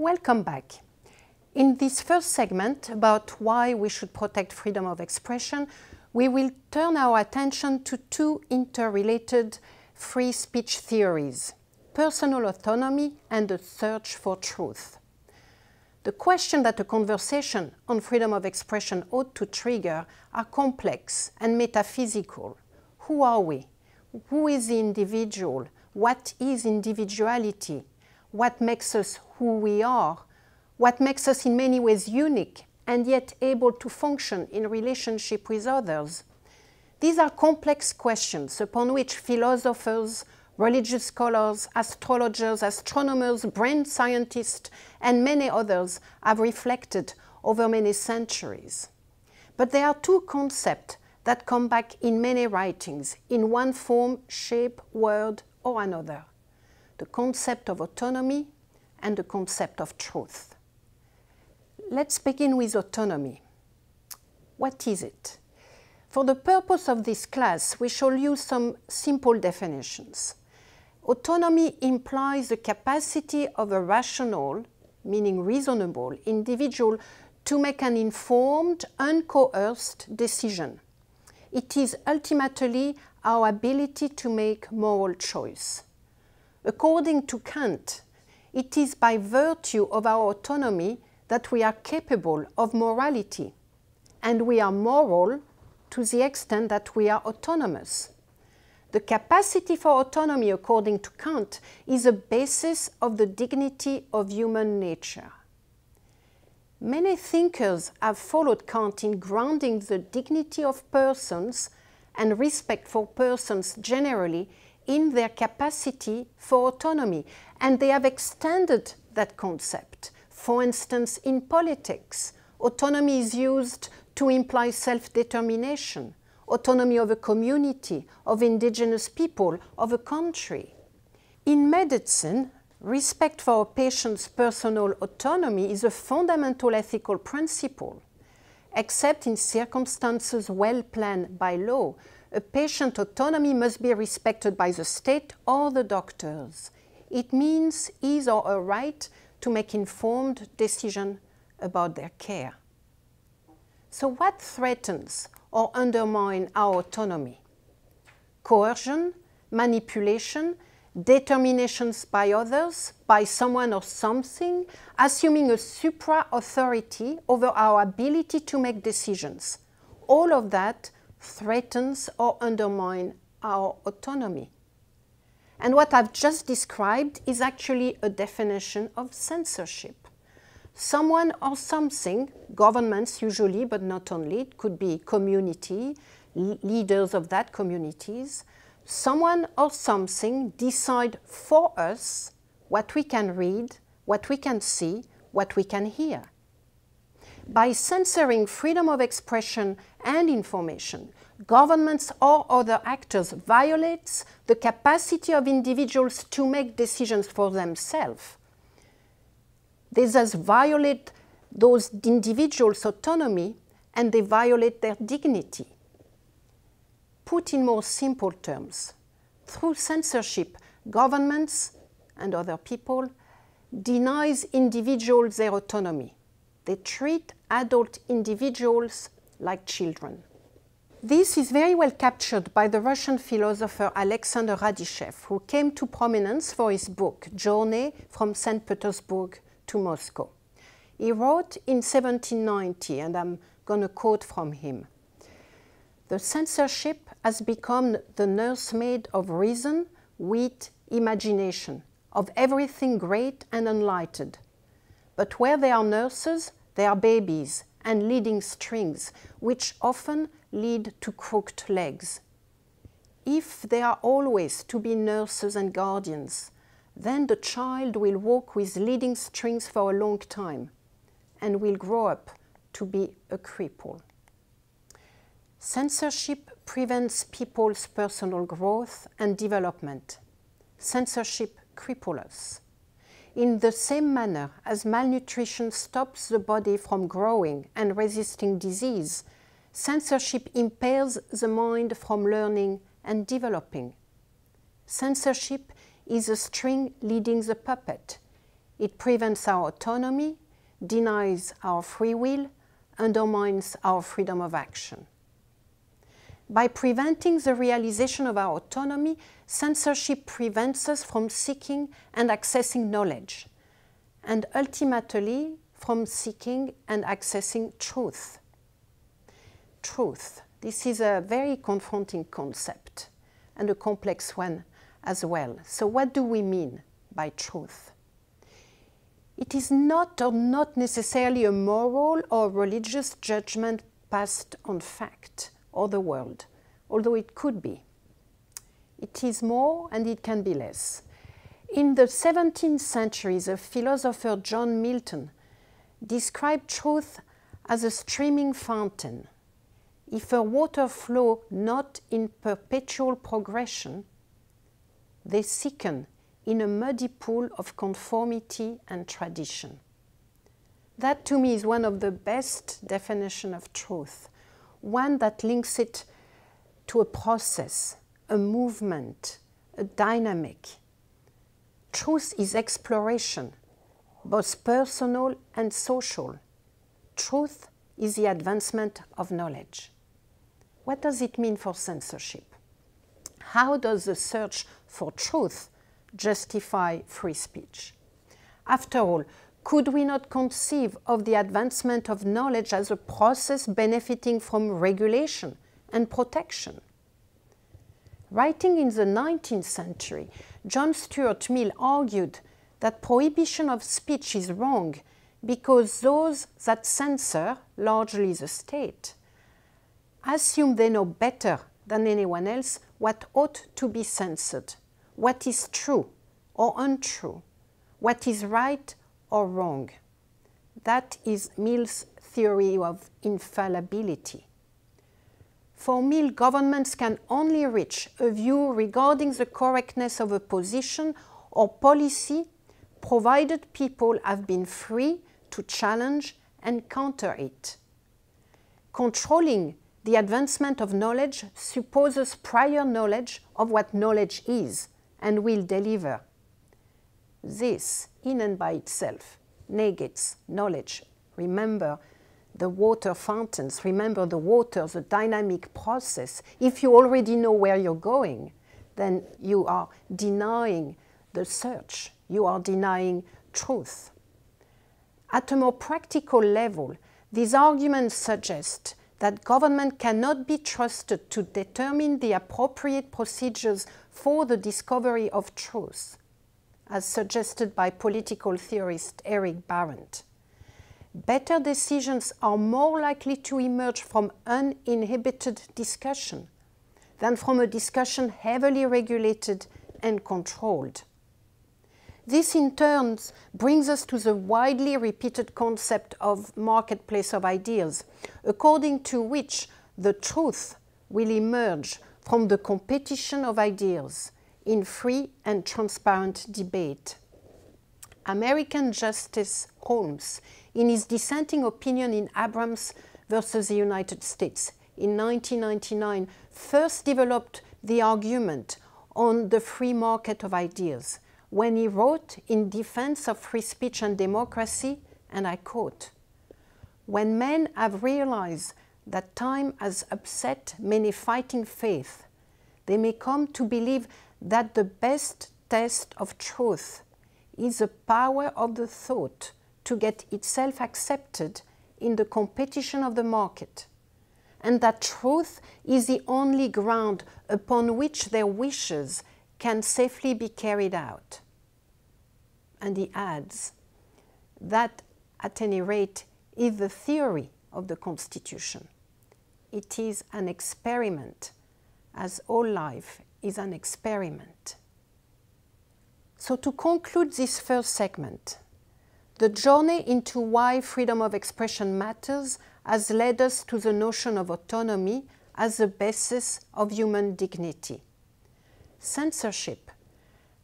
Welcome back. In this first segment about why we should protect freedom of expression, we will turn our attention to two interrelated free speech theories personal autonomy and the search for truth. The questions that a conversation on freedom of expression ought to trigger are complex and metaphysical. Who are we? Who is the individual? What is individuality? What makes us who we are? What makes us in many ways unique and yet able to function in relationship with others? These are complex questions upon which philosophers, religious scholars, astrologers, astronomers, brain scientists, and many others have reflected over many centuries. But there are two concepts that come back in many writings in one form, shape, word, or another the concept of autonomy and the concept of truth. Let's begin with autonomy. What is it? For the purpose of this class, we shall use some simple definitions. Autonomy implies the capacity of a rational, meaning reasonable, individual to make an informed, uncoerced decision. It is ultimately our ability to make moral choice. According to Kant, it is by virtue of our autonomy that we are capable of morality, and we are moral to the extent that we are autonomous. The capacity for autonomy, according to Kant, is a basis of the dignity of human nature. Many thinkers have followed Kant in grounding the dignity of persons and respect for persons generally in their capacity for autonomy, and they have extended that concept. For instance, in politics, autonomy is used to imply self determination, autonomy of a community, of indigenous people, of a country. In medicine, respect for a patient's personal autonomy is a fundamental ethical principle. Except in circumstances well planned by law, a patient autonomy must be respected by the state or the doctors. It means his or her right to make informed decisions about their care. So, what threatens or undermines our autonomy? Coercion, manipulation, determinations by others, by someone or something, assuming a supra authority over our ability to make decisions. All of that threatens or undermines our autonomy. And what I've just described is actually a definition of censorship someone or something, governments usually, but not only, it could be community, leaders of that communities, someone or something decide for us what we can read, what we can see, what we can hear. By censoring freedom of expression and information, governments or other actors violates the capacity of individuals to make decisions for themselves they thus violate those individuals' autonomy and they violate their dignity. Put in more simple terms, through censorship, governments and other people denies individuals their autonomy. They treat adult individuals like children. This is very well captured by the Russian philosopher Alexander Radishchev, who came to prominence for his book, Journey from St. Petersburg to Moscow. He wrote in 1790, and I'm going to quote from him The censorship has become the nursemaid of reason, wit, imagination, of everything great and enlightened. But where there are nurses, there are babies and leading strings, which often lead to crooked legs. If they are always to be nurses and guardians, then the child will walk with leading strings for a long time and will grow up to be a cripple. Censorship prevents people's personal growth and development. Censorship cripples us. In the same manner as malnutrition stops the body from growing and resisting disease, censorship impairs the mind from learning and developing. Censorship is a string leading the puppet. It prevents our autonomy, denies our free will, undermines our freedom of action. By preventing the realization of our autonomy, censorship prevents us from seeking and accessing knowledge, and ultimately from seeking and accessing truth. Truth. This is a very confronting concept and a complex one as well. So, what do we mean by truth? It is not or not necessarily a moral or religious judgment passed on fact the world, although it could be. It is more and it can be less. In the 17th century, the philosopher John Milton described truth as a streaming fountain. If a water flow not in perpetual progression, they sicken in a muddy pool of conformity and tradition. That to me is one of the best definition of truth, one that links it to a process, a movement, a dynamic. Truth is exploration, both personal and social. Truth is the advancement of knowledge. What does it mean for censorship? How does the search for truth justify free speech? After all, could we not conceive of the advancement of knowledge as a process benefiting from regulation and protection? Writing in the 19th century, John Stuart Mill argued that prohibition of speech is wrong because those that censor, largely the state, assume they know better than anyone else what ought to be censored, what is true or untrue, what is right or wrong. That is Mill's theory of infallibility. For Mill, governments can only reach a view regarding the correctness of a position or policy provided people have been free to challenge and counter it. Controlling the advancement of knowledge supposes prior knowledge of what knowledge is and will deliver. This, in and by itself, negates knowledge. Remember the water fountains, remember the water, the dynamic process. If you already know where you're going, then you are denying the search, you are denying truth. At a more practical level, these arguments suggest that government cannot be trusted to determine the appropriate procedures for the discovery of truth, as suggested by political theorist Eric Barendt. Better decisions are more likely to emerge from uninhibited discussion than from a discussion heavily regulated and controlled. This in turn brings us to the widely repeated concept of marketplace of ideas, according to which the truth will emerge from the competition of ideas in free and transparent debate. American Justice Holmes, in his dissenting opinion in Abrams versus the United States in 1999, first developed the argument on the free market of ideas when he wrote in defense of free speech and democracy, and I quote, When men have realized that time has upset many fighting faith, they may come to believe that the best test of truth is the power of the thought to get itself accepted in the competition of the market, and that truth is the only ground upon which their wishes can safely be carried out. And he adds that, at any rate, is the theory of the Constitution. It is an experiment, as all life is an experiment. So, to conclude this first segment, the journey into why freedom of expression matters has led us to the notion of autonomy as the basis of human dignity. Censorship,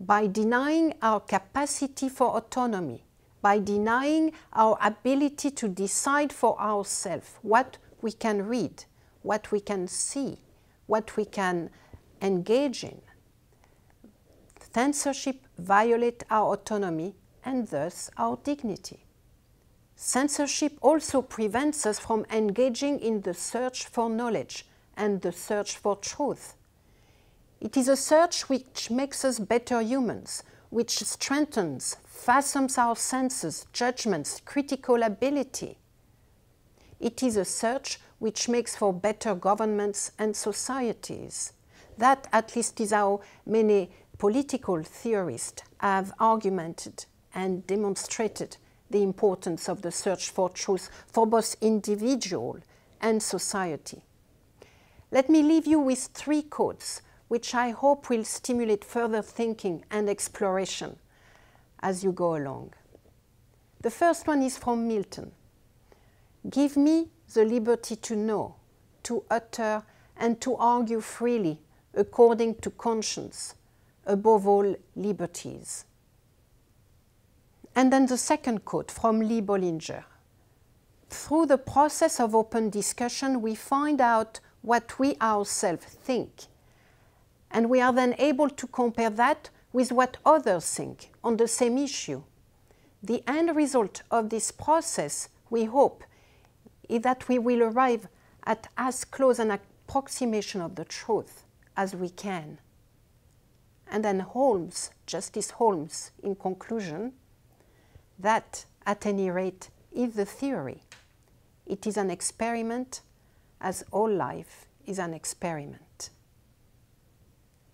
by denying our capacity for autonomy, by denying our ability to decide for ourselves what we can read, what we can see, what we can engage in. Censorship violates our autonomy and thus our dignity. Censorship also prevents us from engaging in the search for knowledge and the search for truth. It is a search which makes us better humans, which strengthens, fastens our senses, judgments, critical ability. It is a search which makes for better governments and societies. That, at least, is how many political theorists have argumented and demonstrated the importance of the search for truth for both individual and society. Let me leave you with three quotes which I hope will stimulate further thinking and exploration as you go along. The first one is from Milton. Give me the liberty to know, to utter, and to argue freely according to conscience, above all liberties. And then the second quote from Lee Bollinger. Through the process of open discussion, we find out what we ourselves think. And we are then able to compare that with what others think on the same issue. The end result of this process, we hope, is that we will arrive at as close an approximation of the truth as we can. And then Holmes, Justice Holmes, in conclusion, that at any rate is the theory. It is an experiment, as all life is an experiment.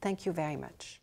Thank you very much.